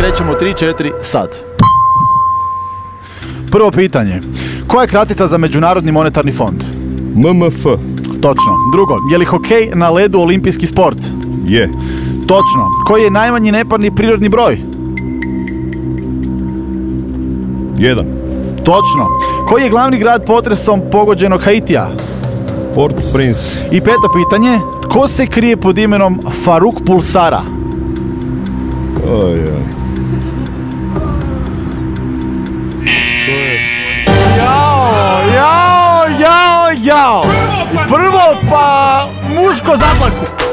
krećemo 3, 4, sad. Prvo pitanje. Koja je kratica za Međunarodni monetarni fond? MMF. Točno. Drugo, je li hokej na ledu olimpijski sport? Je. Točno. Koji je najmanji neparni prirodni broj? Jedan. Točno. Koji je glavni grad potresom pogođenog Haitija? Port Prince. I peto pitanje, tko se krije pod imenom Faruk Pulsara? Oj, oj. músicos Atlas.